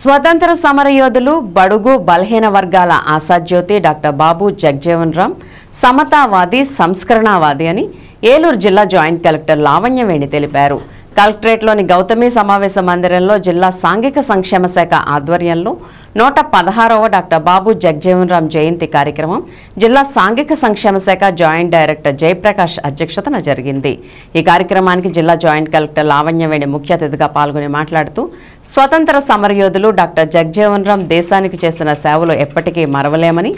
స్వతంత్ర సమరయోధులు బడుగు బలహీన వర్గాల ఆశాజ్యోతి డాక్టర్ బాబు జగ్జీవన్ రామ్ సమతావాది సంస్కరణవాది అని ఏలూరు జిల్లా జాయింట్ కలెక్టర్ లావణ్యవేణి తెలిపారు. కలెక్టరేట్లోని గౌతమి సమావేశ మందిరంలో జిల్లా సాంఘిక సంక్షేమ శాఖ ఆధ్వర్యంలో నూట పదహారవ డాక్టర్ బాబు జగ్జీవన్రామ్ జయంతి కార్యక్రమం జిల్లా సాంఘిక సంక్షేమ శాఖ జాయింట్ డైరెక్టర్ జయప్రకాష్ అధ్యక్షతన జరిగింది. ఈ కార్యక్రమానికి జిల్లా జాయింట్ కలెక్టర్ లావణ్యవేణి ముఖ్య అతిథిగా పాల్గొని మాట్లాడుతూ స్వతంత్ర సమరయోధులు డాక్టర్ జగ్జీవన్రామ్ దేశానికి చేసిన సేవలు ఎప్పటికీ మరవలేమని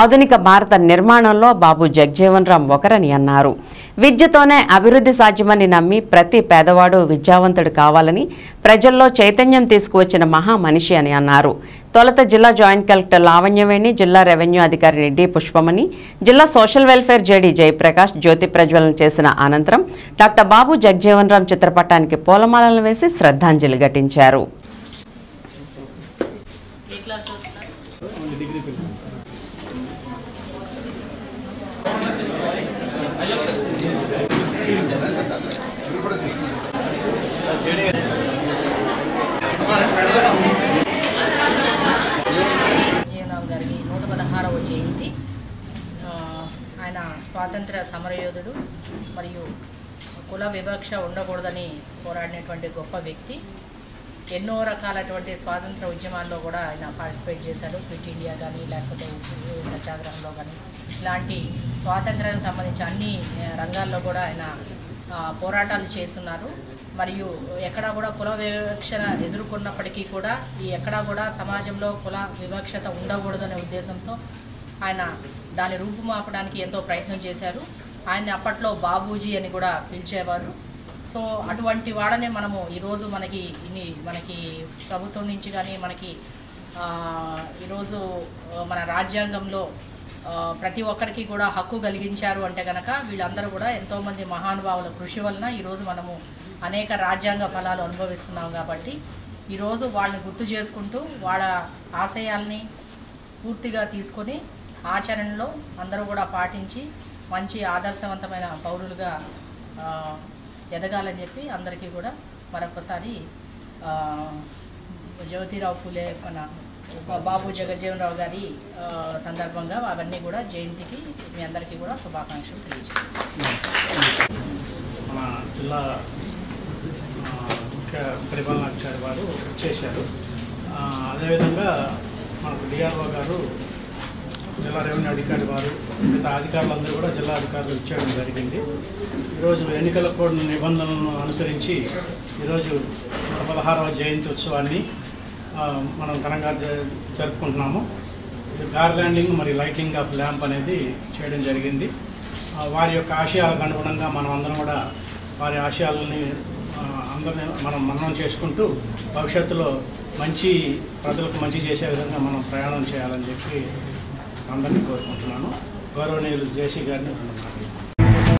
ఆధునిక భారత నిర్మాణంలో బాబు జగ్జీవన్ రామ్ ఒకరని అన్నారు. విద్యతోనే అభివృద్ధి సాధ్యమని నమ్మి ప్రతి పేదవాడు విద్యావంతుడు కావాలని ప్రజల్లో చైతన్యం తీసుకువచ్చిన మహా మనిషి అని అన్నారు. తొలత జిల్లా జాయింట్ కలెక్టర్ లావణ్యవేణి జిల్లా రెవెన్యూ అధికారి డి పుష్పమణి జిల్లా సోషల్ వెల్ఫేర్ జేడీ జయప్రకాష్ జ్యోతి ప్రజ్వలన చేసిన అనంతరం డాక్టర్ బాబు జగ్జీవన్ రామ్ చిత్రపటానికి పూలమాలలు వేసి శ్రద్ధాంజలి ఘటించారు. క్లాస్ గారి నూట పదహారవ జయంతి. ఆయన స్వాతంత్ర సమరయోధుడు మరియు కుల వివక్ష ఉండకూడదని పోరాడినటువంటి గొప్ప వ్యక్తి. ఎన్నో రకాలటువంటి స్వాతంత్ర ఉద్యమాల్లో కూడా ఆయన పార్టిసిపేట్ చేశారు క్విట్ ఇండియా కానీ లేకపోతే సత్యాగ్రహంలో కానీ ఇలాంటి స్వాతంత్రానికి సంబంధించి అన్ని రంగాల్లో కూడా ఆయన పోరాటాలు చేస్తున్నారు. మరియు ఎక్కడా కూడా కుల వివక్షణ ఎదుర్కొన్నప్పటికీ కూడా ఈ ఎక్కడా కూడా సమాజంలో కుల వివక్షత ఉండకూడదనే ఉద్దేశంతో ఆయన దాన్ని రూపుమాపడానికి ఎంతో ప్రయత్నం చేశారు. ఆయన్ని అప్పట్లో బాబూజీ అని కూడా పిలిచేవారు. సో అటువంటి వాడనే మనము ఈరోజు మనకి ఇన్ని మనకి ప్రభుత్వం నుంచి కానీ మనకి ఈరోజు మన రాజ్యాంగంలో ప్రతి ఒక్కరికి కూడా హక్కు కలిగించారు అంటే కనుక వీళ్ళందరూ కూడా ఎంతోమంది మహానుభావుల కృషి వలన ఈరోజు మనము అనేక రాజ్యాంగ ఫలాలు అనుభవిస్తున్నాం కాబట్టి ఈరోజు వాళ్ళని గుర్తు చేసుకుంటూ వాళ్ళ ఆశయాల్ని స్ఫూర్తిగా తీసుకొని ఆచరణలో అందరూ కూడా పాటించి మంచి ఆదర్శవంతమైన పౌరులుగా ఎదగాలని చెప్పి అందరికీ కూడా మరొకసారి జ్యోతిరావు పూలే మన బాబు జగజ్జీవనరావు గారి సందర్భంగా అవన్నీ కూడా జయంతికి మీ అందరికీ కూడా శుభాకాంక్షలు తెలియజేస్తాను. మన జిల్లా ముఖ్య పరిపాలనాధికారి వారు చేశారు. అదేవిధంగా మనకు డిఆర్ఓ గారు జిల్లా రెవెన్యూ అధికారి వారు మిగతా అధికారులందరూ కూడా జిల్లా అధికారులు ఇచ్చేయడం జరిగింది. ఈరోజు ఎన్నికల కోడ్ నిబంధనలను అనుసరించి ఈరోజు పదహారవ జయంతి ఉత్సవాన్ని మనం ఘనంగా జ- జరుపుకుంటున్నాము. ఇది గార్లాండింగ్ మరి లైటింగ్ ఆఫ్ ల్యాంప్ అనేది చేయడం జరిగింది. వారి యొక్క ఆశయాలకు అనుగుణంగా మనం అందరం కూడా వారి ఆశయాలని అందరిని మనం మననం చేసుకుంటూ భవిష్యత్తులో మంచి ప్రజలకు మంచి చేసే విధంగా మనం ప్రయాణం చేయాలని చెప్పి అందరినీ కోరుకుంటున్నాను. గౌరవనీయులు జేసీ గారిని